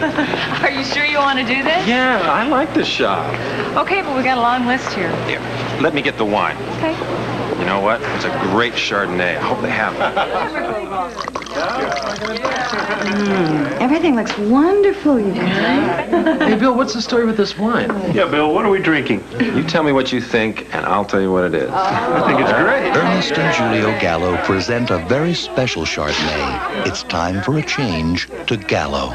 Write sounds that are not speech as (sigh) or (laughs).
(laughs) Are you sure you want to do this? Yeah, I like this shop. Okay, but we got a long list here. Here, let me get the wine. Okay. You know what? It's a great Chardonnay. I hope they have it. (laughs) Everything looks wonderful, you guys. Hey, Bill, what's the story with this wine? Yeah, Bill, what are we drinking? You tell me what you think, and I'll tell you what it is. I think it's great. Ernest and Julio Gallo present a very special Chardonnay. It's time for a change to Gallo.